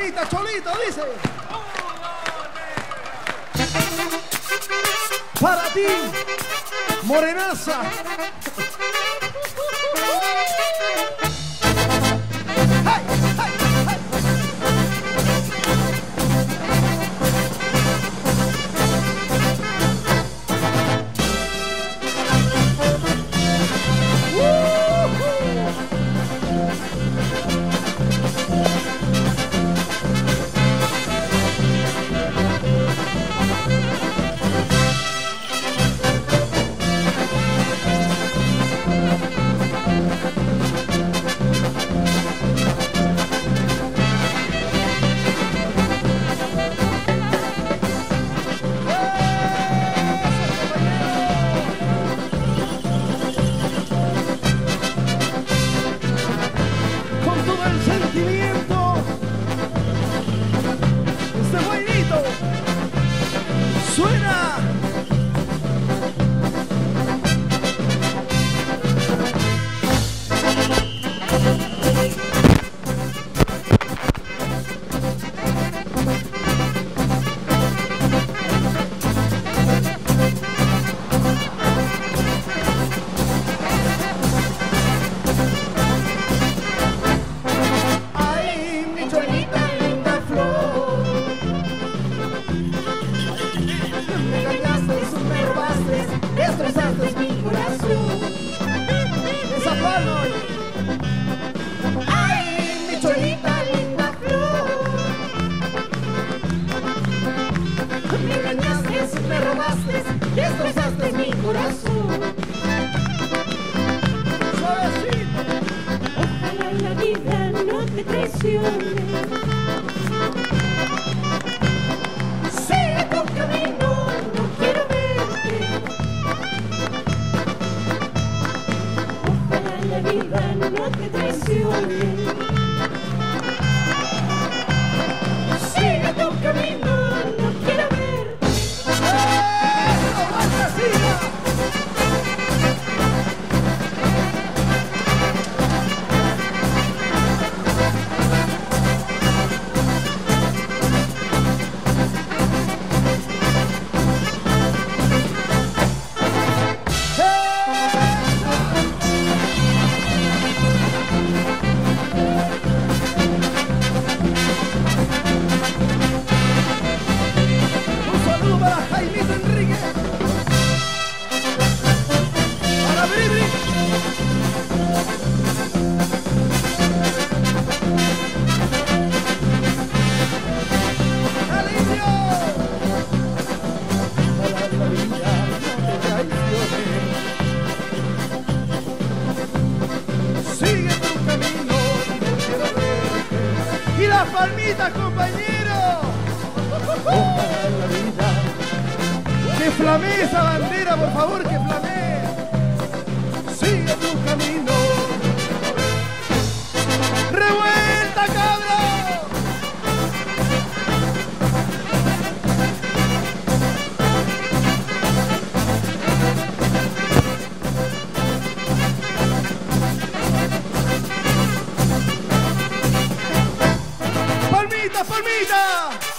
palmita, Cholito, dice. Para ti, morenaza. la palmita!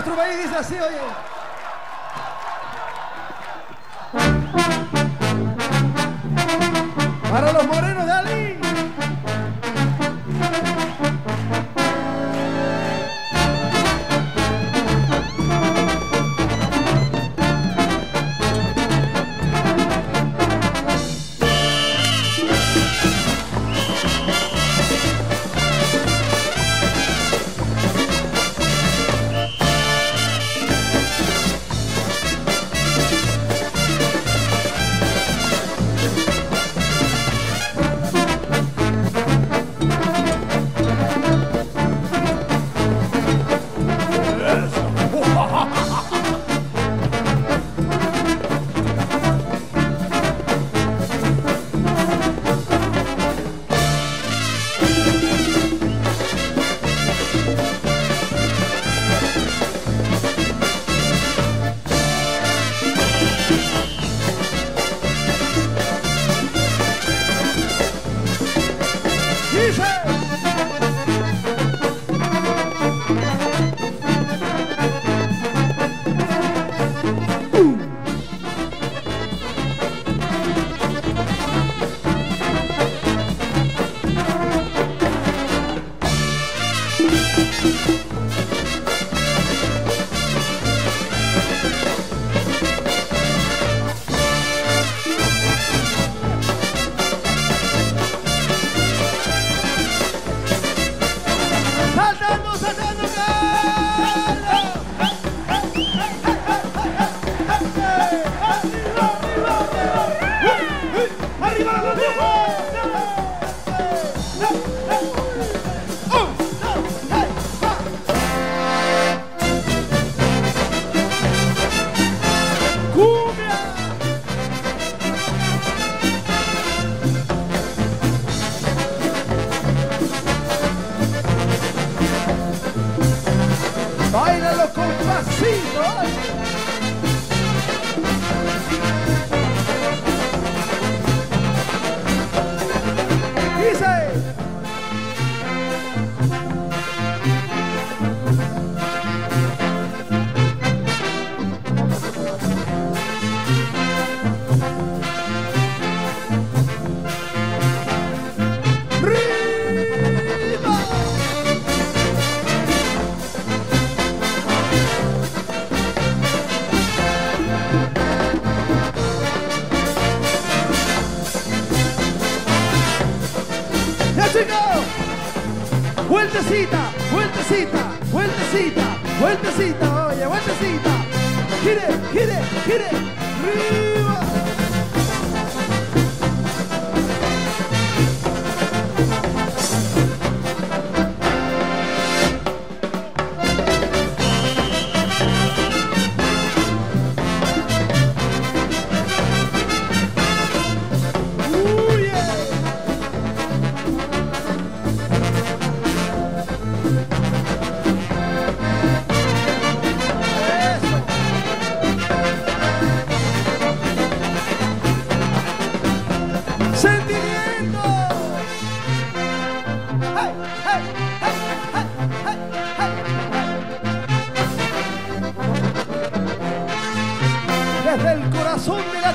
Nuestro país dice así, oye.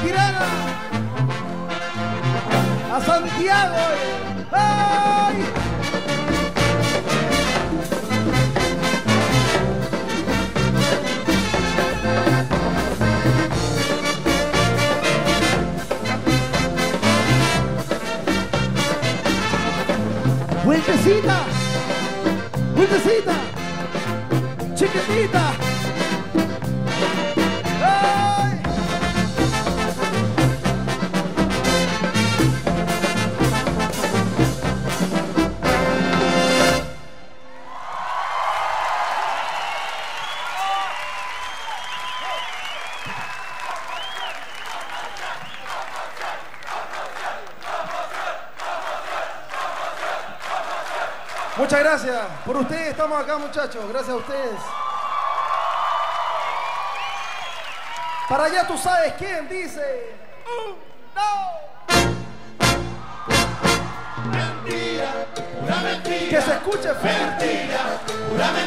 Tirana a Santiago. ¡Ay! Vueltecita, vueltecita, chiquitita. Por ustedes estamos acá, muchachos. Gracias a ustedes. Para allá tú sabes quién dice. Un, dos. Mentira, pura mentira. Que se escuche fuerte. Mentira, pura mentira.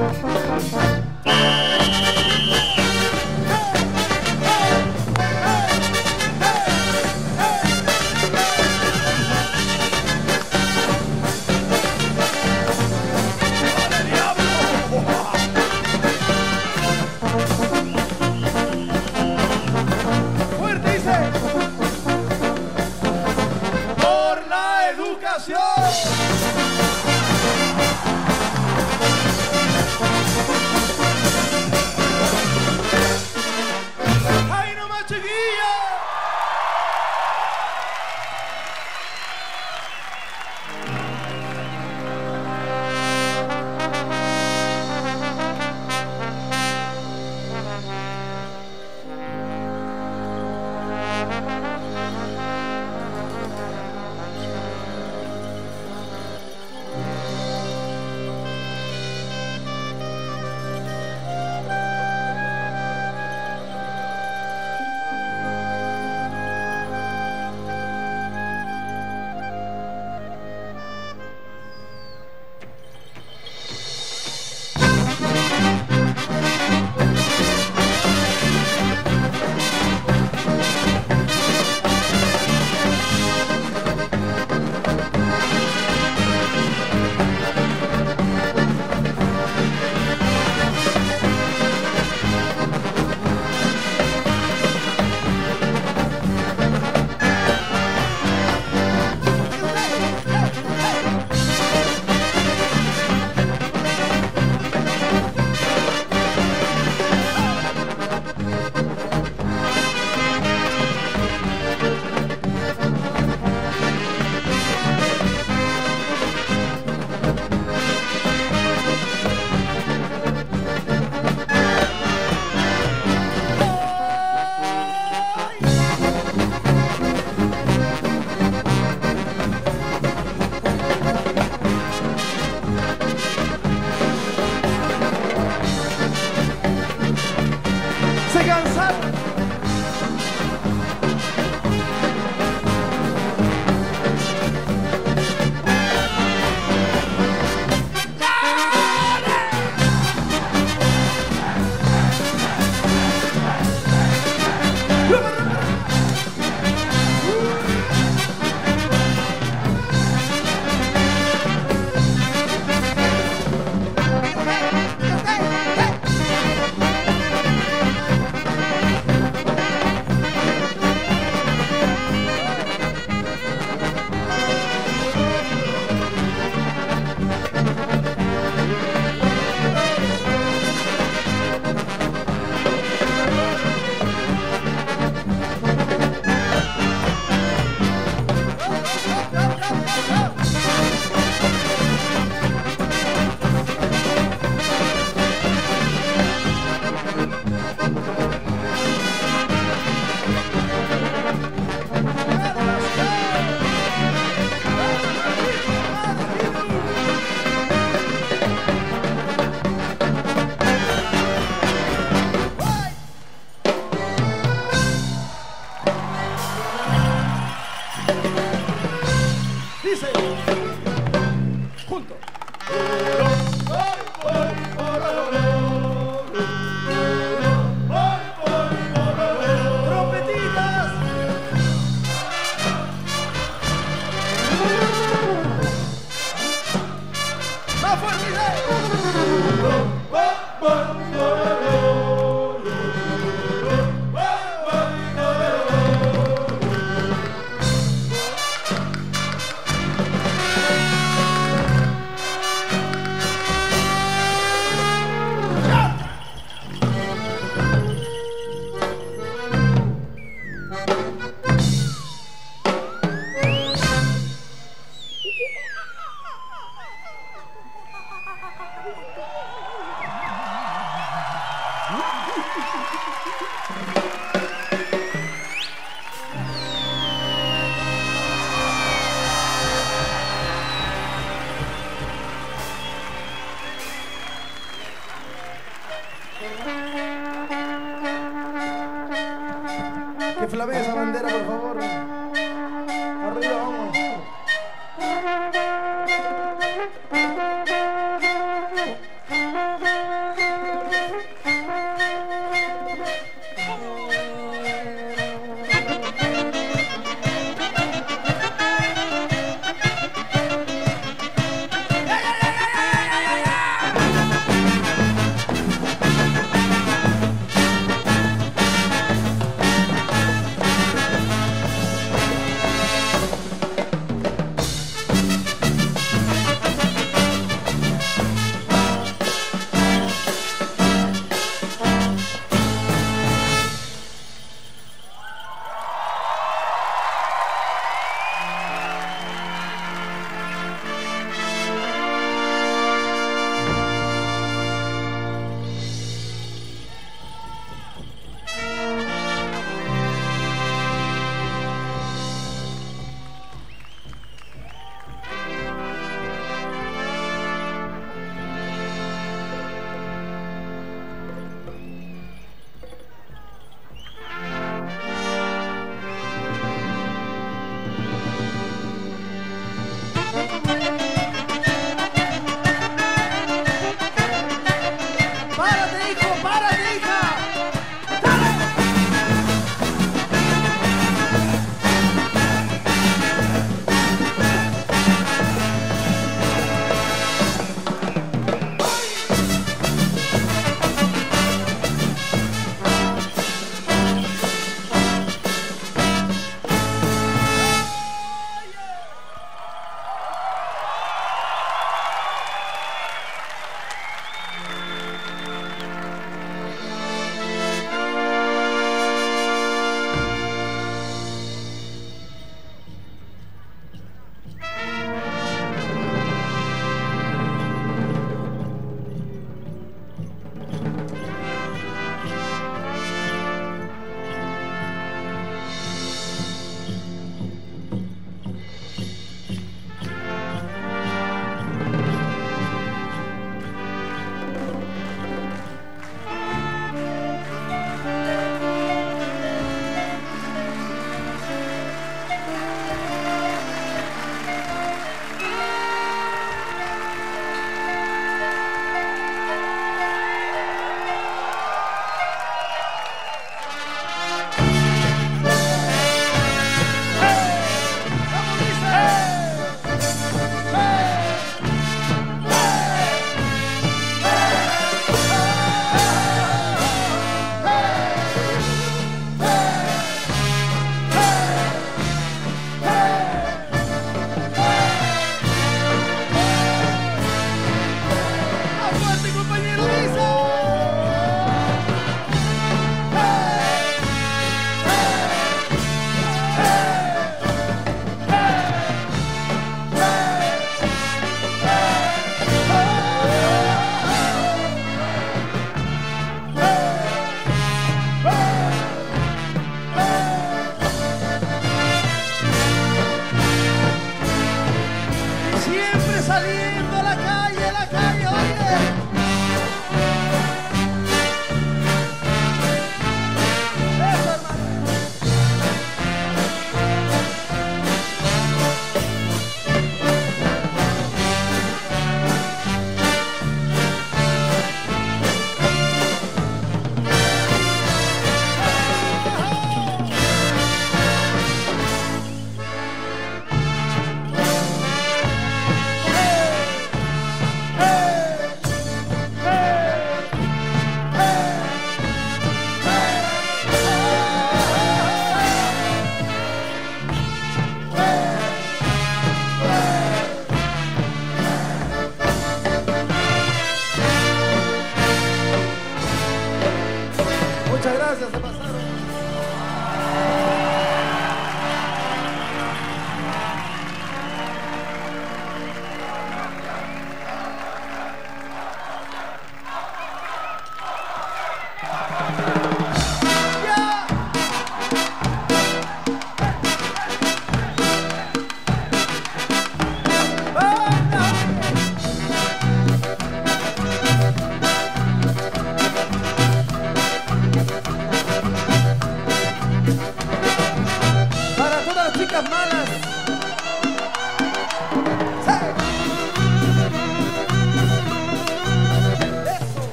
Fuerte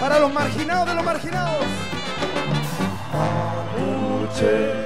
para los marginados de los marginados. ¡Hey!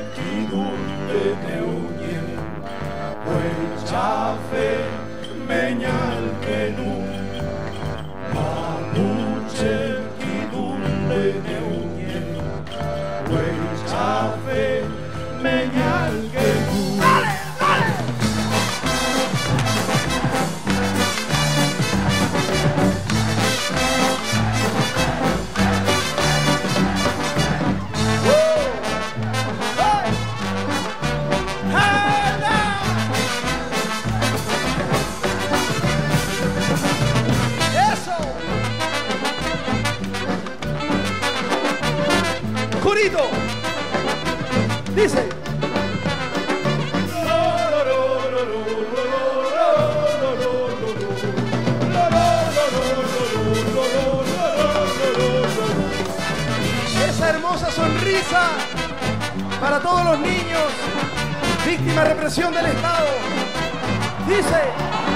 Corito. Dice. Esa hermosa sonrisa para todos los niños víctimas de represión del Estado. Dice.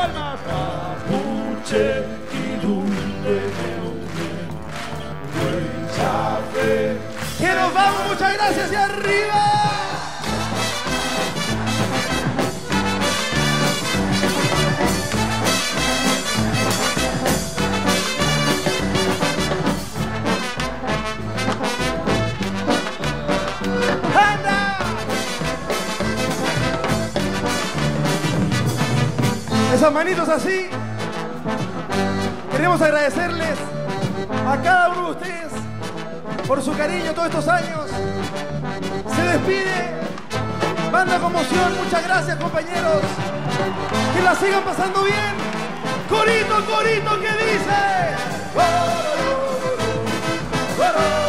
Palmas. Esas manitos así. Queremos agradecerles a cada uno de ustedes por su cariño todos estos años. Se despide. Banda Conmoción, muchas gracias compañeros. Que la sigan pasando bien. Corito, corito, ¿qué dice? ¡Arriba